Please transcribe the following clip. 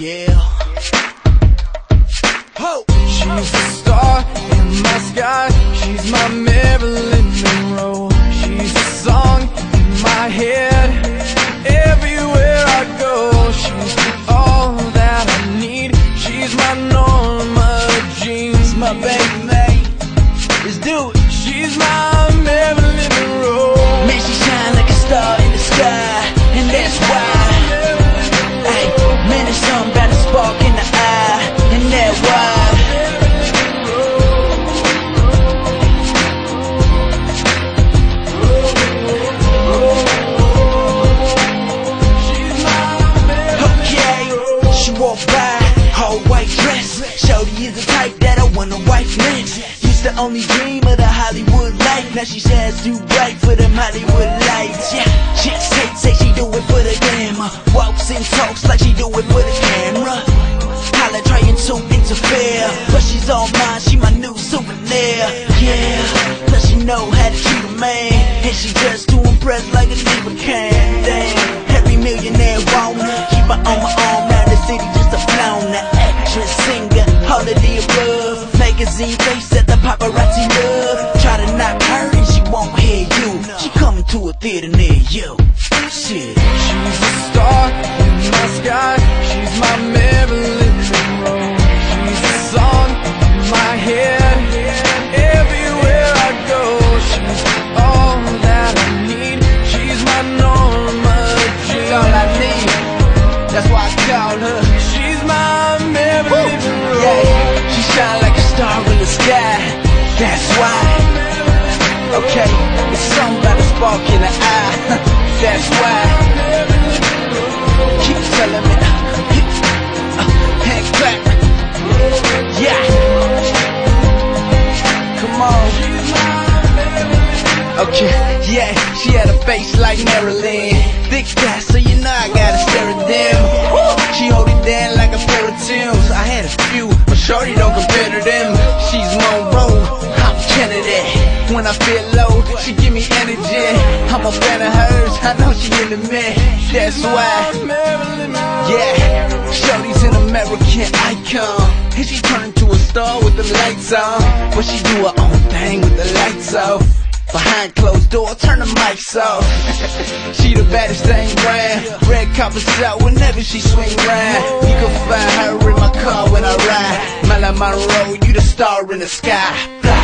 Yeah. She's a star in my sky. She's my Marilyn Monroe. Walked by, all white dress. Shorty is the type that I want a wife next. Used to only dream of the Hollywood life. Now she shines too bright for them Hollywood lights. Yeah, chicks hate, say she do it for the glamour. Walks and talks like she do it for the camera. Holla trying to interfere, but she's all mine. She my new souvenir. Yeah, plus she know how to treat a man, and she just to impress like a diva can. Damn, every millionaire want her. Keep her on my arm round coming to a theater you. Shit. She's a star in my sky. She's my Marilyn Monroe. She's a song in my head. Everywhere I go, she's all that I need. She's my Norma That's all I need. That's why I call her. She's my Marilyn Monroe. Yeah, she shine like a star in the sky. That's why. Okay, it's a spark in the eye. That's why. Keep telling me. Uh, hand clap. Yeah. Come on. Okay, yeah, she had a face like Marilyn. Thick ass, so you know I gotta stare at them. She hold it down like a pair of Timbs. I had a few, but shorty don't compare to them. She's Monroe, I'm Kennedy. When I feel low, she give me energy. I'm a fan of hers, I know she into me. That's why. Yeah, Shorty's an American icon. And she turned to a star with the lights on. But she do her own thing with the lights off. Behind closed door, turn the mics off. she the baddest thing around. Red carpet out whenever she swing round. You can find her in my car when I ride. Marilyn Monroe, you the star in the sky.